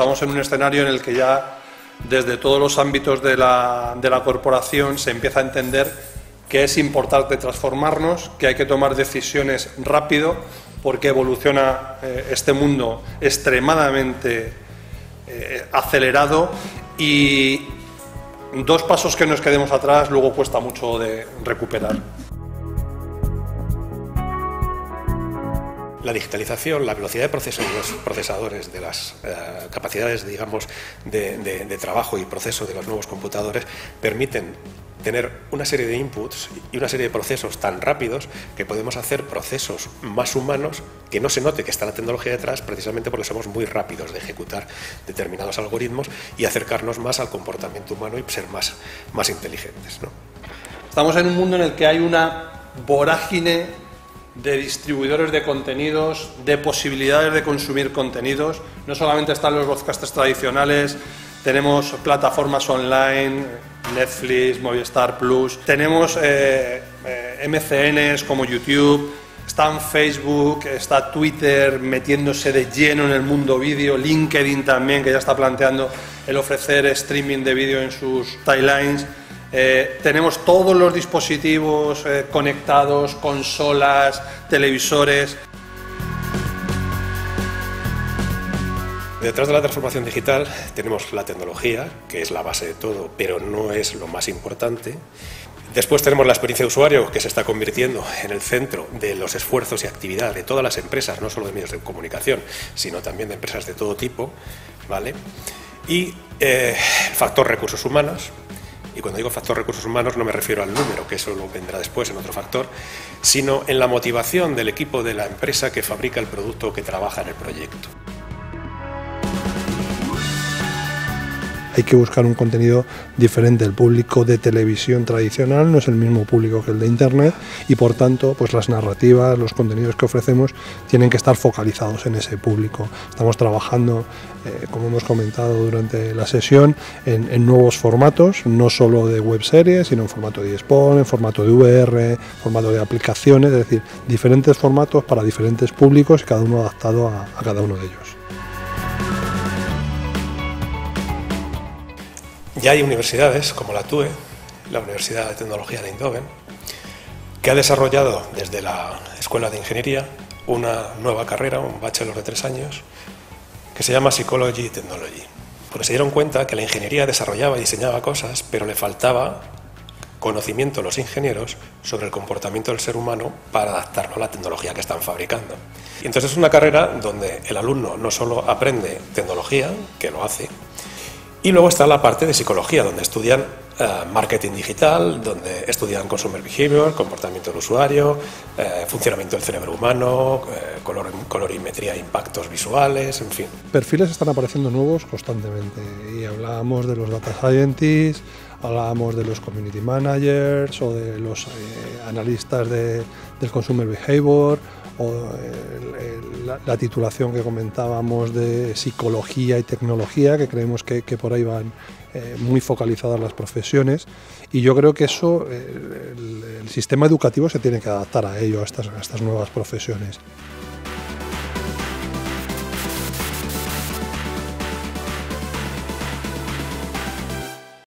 estamos en un escenario en el que ya desde todos los ámbitos de la, corporación se empieza a entender que es importante transformarnos, que hay que tomar decisiones rápido porque evoluciona eh, este mundo extremadamente eh, acelerado y dos pasos que nos quedemos atrás luego cuesta mucho de recuperar. La digitalización, la velocidad de proceso de los procesadores, de las eh, capacidades, digamos, de, de trabajo y proceso de los nuevos computadores permiten tener una serie de inputs y una serie de procesos tan rápidos que podemos hacer procesos más humanos que no se note que está la tecnología detrás precisamente porque somos muy rápidos de ejecutar determinados algoritmos y acercarnos más al comportamiento humano y ser más, más inteligentes. Estamos en un mundo en el que hay una vorágine de distribuidores de contenidos, de posibilidades de consumir contenidos. No solamente están los broadcasters tradicionales, tenemos plataformas online, Netflix, Movistar Plus, tenemos eh, eh, MCNs como YouTube, está Facebook, está Twitter metiéndose de lleno en el mundo vídeo, LinkedIn también, que ya está planteando el ofrecer streaming de vídeo en sus timelines. Eh, tenemos todos los dispositivos conectados, consolas, televisores. Detrás de la transformación digital tenemos la tecnología, que es la base de todo, pero no es lo más importante. Después tenemos la experiencia de usuario, que se está convirtiendo en el centro de los esfuerzos y actividad de todas las empresas, no solo de medios de comunicación, sino también de empresas de todo tipo. ¿vale? Y eh, factor recursos humanos, y cuando digo factor recursos humanos no me refiero al número, que eso lo vendrá después en otro factor, sino en la motivación del equipo de la empresa que fabrica el producto o que trabaja en el proyecto. Hay que buscar un contenido diferente. El público de televisión tradicional no es el mismo público que el de Internet y por tanto pues las narrativas, los contenidos que ofrecemos tienen que estar focalizados en ese público. Estamos trabajando, eh, como hemos comentado durante la sesión, en, nuevos formatos, no solo de web series, sino en formato de eSpawn, en formato de VR, formato de aplicaciones, es decir, diferentes formatos para diferentes públicos y cada uno adaptado a cada uno de ellos. Ya hay universidades como la TUE, la Universidad de Tecnología de Eindhoven, que ha desarrollado desde la Escuela de Ingeniería una nueva carrera, un bachelor de tres años, que se llama Psychology Technology. Porque se dieron cuenta que la ingeniería desarrollaba y diseñaba cosas, pero le faltaba conocimiento a los ingenieros sobre el comportamiento del ser humano para adaptarlo a la tecnología que están fabricando. Y entonces es una carrera donde el alumno no solo aprende tecnología, que lo hace, y luego está la parte de psicología, donde estudian eh, marketing digital, donde estudian consumer behavior, comportamiento del usuario, eh, funcionamiento del cerebro humano, eh, color, colorimetría, impactos visuales, en fin. Perfiles están apareciendo nuevos constantemente y hablábamos de los data scientists, hablábamos de los community managers o de los analistas de, del consumer behavior o la, titulación que comentábamos de psicología y tecnología, que creemos que, por ahí van eh, muy focalizadas las profesiones. Y yo creo que eso, el, sistema educativo se tiene que adaptar a ello, a estas nuevas profesiones.